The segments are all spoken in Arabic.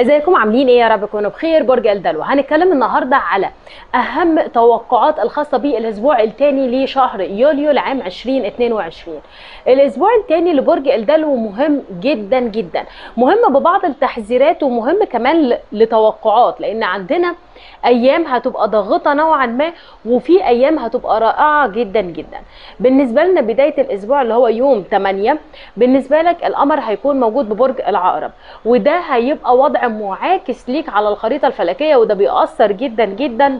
ازيكم؟ عاملين إيه يا رب؟ تكونوا بخير. برج الدلو. هنتكلم النهارده على أهم توقعات الخاصة بالأسبوع الثاني لشهر يوليو لعام 2022 الأسبوع الثاني لبرج الدلو مهم جدا جدا. مهم ببعض التحذيرات ومهم كمان لتوقعات لأن عندنا أيام هتبقى ضاغطة نوعا ما وفي أيام هتبقى رائعة جدا جدا. بالنسبة لنا بداية الأسبوع اللي هو يوم 8 بالنسبة لك القمر هيكون موجود ببرج العقرب وده هيبقى وضع معاكس ليك على الخريطة الفلكية وده بيأثر جدا جدا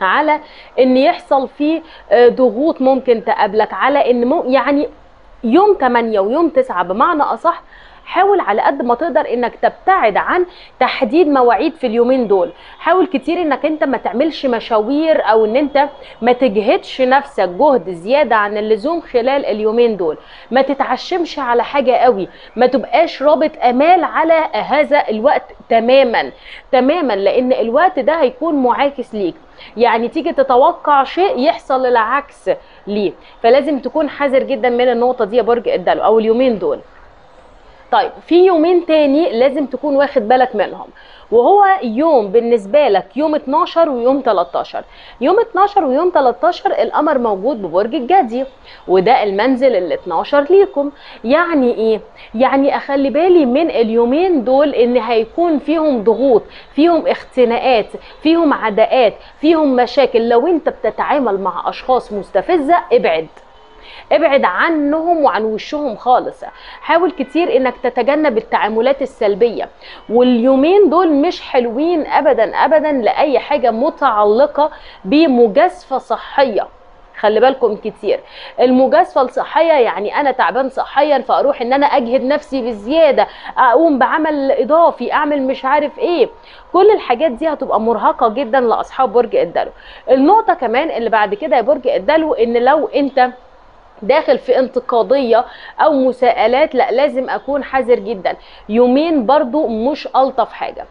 على إن يحصل فيه آه، ضغوط ممكن تقابلك على إن يعني يوم 8 ويوم 9 بمعنى أصح حاول على قد ما تقدر إنك تبتعد عن تحديد مواعيد في اليومين دول. حاول كتير إنك أنت ما تعملش مشاوير أو إن أنت ما تجهدش نفسك جهد زيادة عن اللزوم خلال اليومين دول. ما تتعشمش على حاجة قوي. ما تبقاش رابط آمال على هذا الوقت تماما. تماما لأن الوقت ده هيكون معاكس ليك. يعني تيجي تتوقع شيء يحصل العكس ليه فلازم تكون حذر جدا من النقطة دي يا برج الدلو أو اليومين دول. طيب في يومين تاني لازم تكون واخد بالك منهم. وهو يوم بالنسبة لك يوم 12 ويوم 13 يوم 12 ويوم 13 القمر موجود ببرج الجدي وده المنزل ال 12 ليكم. يعني إيه؟ يعني أخلي بالي من اليومين دول إن هيكون فيهم ضغوط فيهم اختناقات فيهم عداءات فيهم مشاكل. لو أنت بتتعامل مع أشخاص مستفزة ابعد. ابعد عنهم وعن وشهم خالص. حاول كتير إنك تتجنب التعاملات السلبية. واليومين دول مش حلوين ابدا ابدا لأي حاجة متعلقة بمجازفة صحية. خلي بالكم كتير. المجازفة الصحية يعني أنا تعبان صحيا فأروح إن أنا أجهد نفسي بزيادة أقوم بعمل إضافي أعمل مش عارف إيه. كل الحاجات دي هتبقى مرهقة جدا لأصحاب برج الدلو. النقطة كمان اللي بعد كده يا برج الدلو إن لو أنت داخل في انتقادية أو مساءلات لا لازم أكون حذر جدا. يومين برضو مش ألطف حاجة.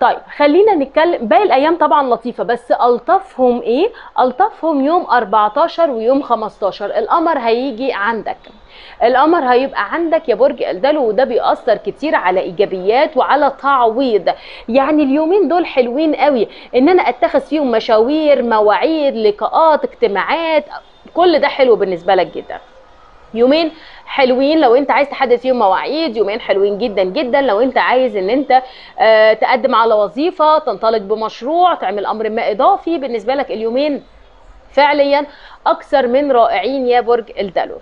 طيب خلينا نتكلم. باقي الأيام طبعا لطيفة بس ألطفهم إيه؟ ألطفهم يوم 14 ويوم 15 القمر هيجي عندك. القمر هيبقى عندك يا برج الدلو وده بيأثر كتير على إيجابيات وعلى تعويض. يعني اليومين دول حلوين قوي. إن أنا أتخذ فيهم مشاوير مواعيد لقاءات اجتماعات كل ده حلو بالنسبة لك جدا. يومين حلوين لو انت عايز تحدد فيهم مواعيد يومين حلوين جدا جدا لو انت عايز ان انت آه، تقدم على وظيفة تنطلق بمشروع تعمل أمر ما إضافي بالنسبة لك اليومين فعليا أكثر من رائعين يا برج إلدلو.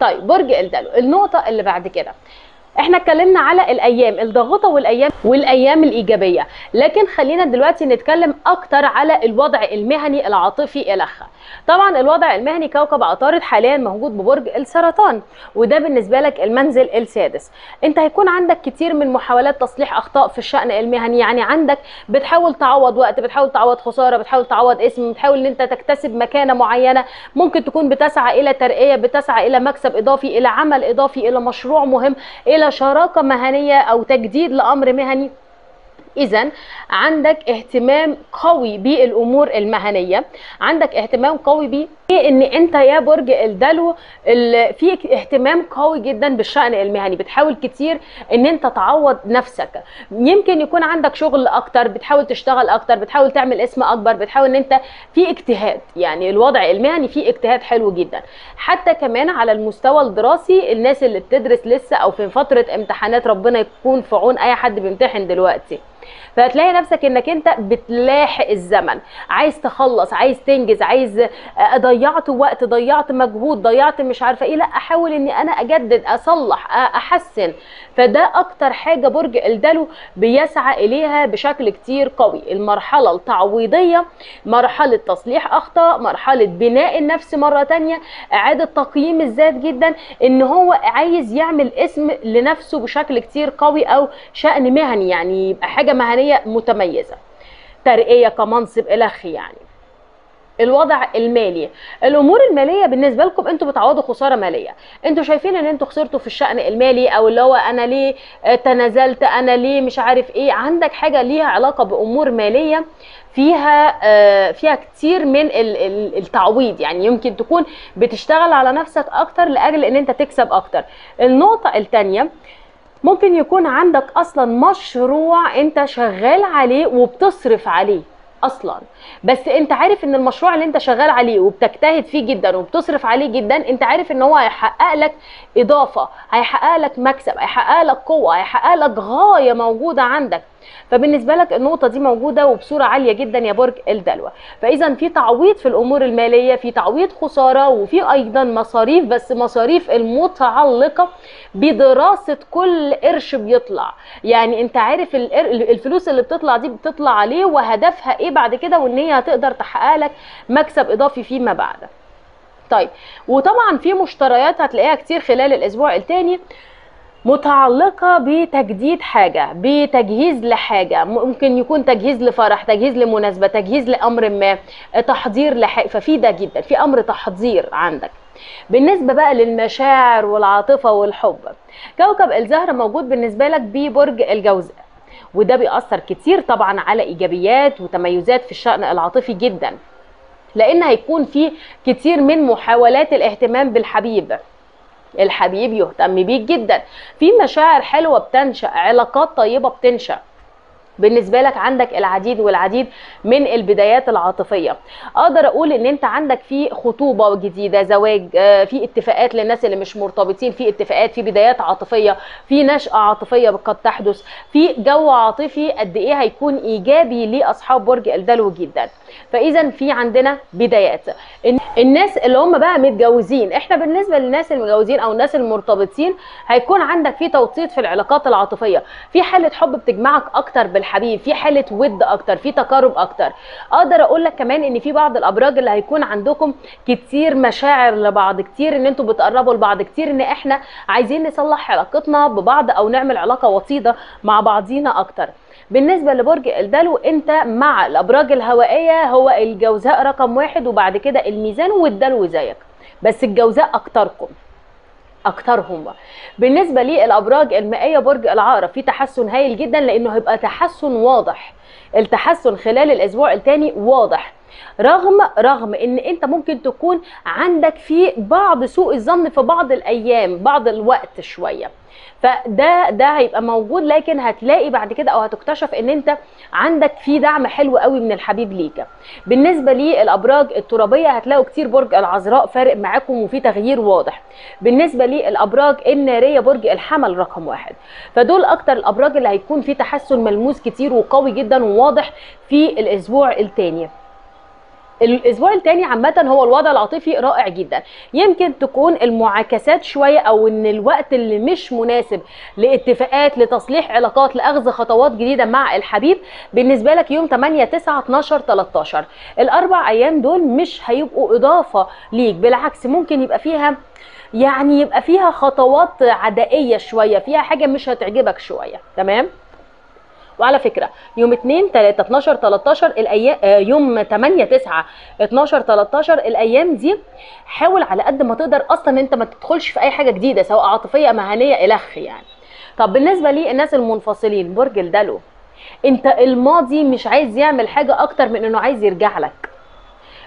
طيب برج إلدلو النقطة اللي بعد كده. إحنا اتكلمنا على الأيام الضاغطه والأيام والأيام الإيجابية. لكن خلينا دلوقتي نتكلم أكتر على الوضع المهني العاطفي الخ طبعا الوضع المهني كوكب عطارد حاليا موجود ببرج السرطان وده بالنسبة لك المنزل السادس. انت هيكون عندك كتير من محاولات تصليح أخطاء في الشأن المهني يعني عندك بتحاول تعوض وقت بتحاول تعوض خسارة بتحاول تعوض اسم بتحاول إن انت تكتسب مكانة معينة. ممكن تكون بتسعى إلى ترقية بتسعى إلى مكسب إضافي إلى عمل إضافي إلى مشروع مهم إلى شراكة مهنية أو تجديد لأمر مهني. اذا عندك اهتمام قوي بالأمور المهنية. عندك اهتمام قوي ب إن أنت يا برج الدلو ال- في اهتمام قوي جدا بالشأن المهني. بتحاول كتير إن أنت تعوض نفسك. يمكن يكون عندك شغل أكتر بتحاول تشتغل أكتر بتحاول تعمل اسم أكبر بتحاول إن أنت في اجتهاد. يعني الوضع المهني فيه اجتهاد حلو جدا. حتى كمان على المستوى الدراسي الناس اللي بتدرس لسه أو في فترة امتحانات ربنا يكون في عون أي حد بيمتحن دلوقتي. فهتلاقي نفسك انك انت بتلاحق الزمن. عايز تخلص عايز تنجز عايز آه، ضيعت وقت ضيعت مجهود ضيعت مش عارفة إيه. لا احاول اني أنا اجدد اصلح احسن. فده أكتر حاجة برج الدلو بيسعى إليها بشكل كتير قوي. المرحلة التعويضية مرحلة تصليح أخطاء مرحلة بناء النفس مرة تانية. إعادة تقييم الذات جدا إن هو عايز يعمل اسم لنفسه بشكل كتير قوي أو شأن مهني. يعني يبقى حاجة مهنيه متميزة. ترقية كمنصب الخ يعني. الوضع المالي. الأمور المالية بالنسبة لكم أنتوا بتعوضوا خسارة مالية. أنتوا شايفين إن أنتوا خسرتوا في الشأن المالي أو اللي هو أنا ليه تنازلت أنا ليه مش عارف إيه. عندك حاجة ليها علاقة بأمور مالية فيها آه، فيها كتير من ال- ال- التعويض يعني. يمكن تكون بتشتغل على نفسك أكتر لأجل إن أنت تكسب أكتر. النقطة الثانية ممكن يكون عندك أصلا مشروع أنت شغال عليه وبتصرف عليه أصلا. بس أنت عارف إن المشروع اللي أنت شغال عليه وبتجتهد فيه جدا وبتصرف عليه جدا أنت عارف إن هو هيحقق لك إضافة هيحقق لك مكسب هيحقق لك قوة هيحقق لك غاية موجودة عندك. فبالنسبة لك النقطة دي موجودة وبصورة عالية جدا يا برج الدلو فاذا في تعويض في الأمور المالية في تعويض خسارة وفي أيضا مصاريف بس مصاريف المتعلقة بدراسة كل قرش بيطلع. يعني أنت عارف الفلوس اللي بتطلع دي بتطلع عليه وهدفها إيه بعد كده وإن هي هتقدر تحقق لك مكسب إضافي فيما بعد. طيب وطبعا في مشتريات هتلاقيها كتير خلال الأسبوع التاني. متعلقة بتجديد حاجة بتجهيز لحاجة ممكن يكون تجهيز لفرح تجهيز لمناسبة تجهيز لأمر ما تحضير لحاجة ففي ده جدا في أمر تحضير عندك. بالنسبة بقى للمشاعر والعاطفة والحب كوكب الزهرة موجود بالنسبة لك ببرج الجوزاء وده بيأثر كتير طبعا على إيجابيات وتميزات في الشأن العاطفي جدا لأن هيكون في كتير من محاولات الاهتمام بالحبيب. الحبيب يهتم بيك جدا. في مشاعر حلوة بتنشأ علاقات طيبة بتنشأ. بالنسبة لك عندك العديد والعديد من البدايات العاطفية. أقدر أقول إن أنت عندك في خطوبة جديدة زواج آه، في اتفاقات للناس اللي مش مرتبطين في اتفاقات في بدايات عاطفية في نشأة عاطفية قد تحدث في جو عاطفي قد إيه هيكون إيجابي لأصحاب برج الدلو جدا. فاذا في عندنا بدايات. الن- الناس اللي هم بقى متجوزين إحنا بالنسبة للناس المتجوزين أو الناس المرتبطين هيكون عندك في توطيد في العلاقات العاطفية. في حالة حب بتجمعك أكتر بالحبيب في حالة ود أكتر في تقارب أكتر. أقدر أقول لك كمان إن في بعض الأبراج اللي هيكون عندكم كتير مشاعر لبعض كتير إن أنتوا بتقربوا لبعض كتير إن إحنا عايزين نصلح علاقتنا ببعض أو نعمل علاقة وطيده مع بعضينا أكتر. بالنسبة لبرج الدلو أنت مع الأبراج الهوائية هو الجوزاء رقم واحد وبعد كده الميزان والدلو زيك. بس الجوزاء أكتركم. أكترهم. بالنسبة للابراج المائية برج العقرب في تحسن هايل جدا لأنه هيبقى تحسن واضح. التحسن خلال الأسبوع الثاني واضح. رغم رغم إن أنت ممكن تكون عندك في بعض سوء الظن في بعض الأيام بعض الوقت شوية. فده ده هيبقى موجود لكن هتلاقي بعد كده أو هتكتشف إن أنت عندك في دعم حلو قوي من الحبيب ليك. بالنسبة للأبراج الترابية هتلاقوا كتير برج العذراء فارق معاكم وفي تغيير واضح. بالنسبة للأبراج النارية برج الحمل رقم واحد. فدول أكتر الأبراج اللي هيكون في تحسن ملموس كتير وقوي جدا وواضح في الأسبوع الثاني الأسبوع الثاني عامة هو الوضع العاطفي رائع جدا. يمكن تكون المعاكسات شوية أو إن الوقت اللي مش مناسب لاتفاقات لتصليح علاقات لأخذ خطوات جديدة مع الحبيب بالنسبة لك يوم 8 9 12 13 الأربع أيام دول مش هيبقوا إضافة ليك بالعكس ممكن يبقى فيها يعني يبقى فيها خطوات عدائية شوية فيها حاجة مش هتعجبك شوية. تمام؟ وعلى فكرة يوم 2 3 12 13 الأيام يوم 8 9 12 13 الأيام دي حاول على قد ما تقدر أصلا أنت ما تدخلش في أي حاجة جديدة سواء عاطفية مهنية الخ يعني. طب بالنسبة للناس المنفصلين برج الدلو أنت الماضي مش عايز يعمل حاجة أكتر من إنه عايز يرجع لك.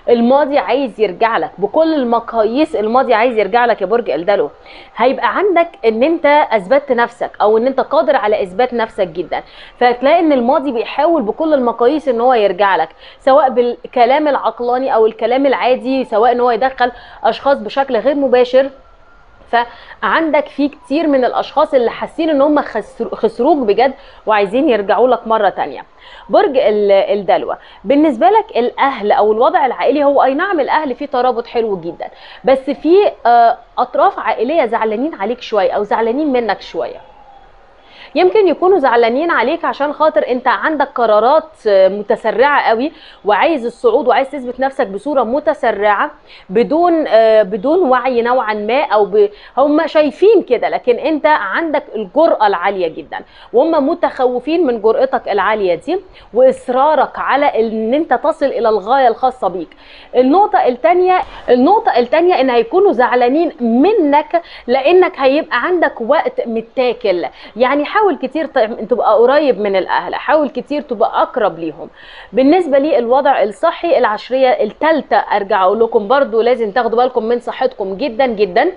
الماضي عايز يرجع لك. بكل المقاييس الماضي عايز يرجع لك يا برج إلدلو. هيبقى عندك إن أنت اثبتت نفسك أو إن أنت قادر على إثبات نفسك جدا. فهتلاقي إن الماضي بيحاول بكل المقاييس إن هو يرجع لك. سواء بالكلام العقلاني أو الكلام العادي سواء إن هو يدخل أشخاص بشكل غير مباشر فعندك في كتير من الأشخاص اللي حاسين إن هم خسر- خسروك بجد وعايزين يرجعوا لك مرة تانية. برج ال- الدلو بالنسبة لك الأهل أو الوضع العائلي هو أي نعم الأهل فيه ترابط حلو جدا بس في آه، أطراف عائلية زعلانين عليك شوية أو زعلانين منك شوية. يمكن يكونوا زعلانين عليك عشان خاطر انت عندك قرارات متسرعة قوي وعايز الصعود وعايز تثبت نفسك بصورة متسرعة بدون آه، بدون وعي نوعا ما أو ب... هم شايفين كده لكن انت عندك الجرأة العالية جدا. وهم متخوفين من جرأتك العالية دي وإصرارك على إن انت تصل إلى الغاية الخاصة بيك. النقطة الثانية النقطة الثانية إن هيكونوا زعلانين منك لأنك هيبقى عندك وقت متاكل. يعني حاول كتير ت- تبقى قريب من الأهل حاول كتير تبقى أقرب ليهم. بالنسبة لي الوضع الصحي العشرية الثالثه أرجع أقول لكم برضو لازم تاخدوا بالكم من صحتكم جدا جدا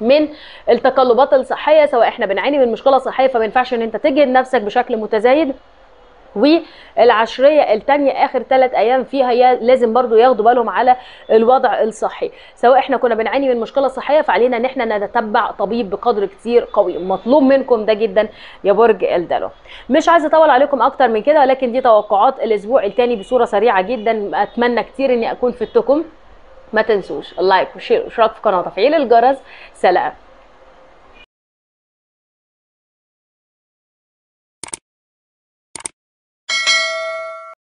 من التقلبات الصحية سواء إحنا بنعاني من مشكلة صحية فما ينفعش إن أنت تجهد نفسك بشكل متزايد. والعشرية الثانية آخر ثلاث أيام فيها لازم برضو ياخدوا بالهم على الوضع الصحي. سواء إحنا كنا بنعاني من مشكلة صحية فعلينا إن إحنا نتبع طبيب بقدر كتير قوي. مطلوب منكم ده جدا يا برج الدلو. مش عايزه أطول عليكم أكتر من كده ولكن دي توقعات الأسبوع الثاني بصورة سريعة جدا. أتمنى كتير إني أكون فدتكم. ما تنسوش. اللايك والشير والاشتراك في القناه وتفعيل الجرس. سلام.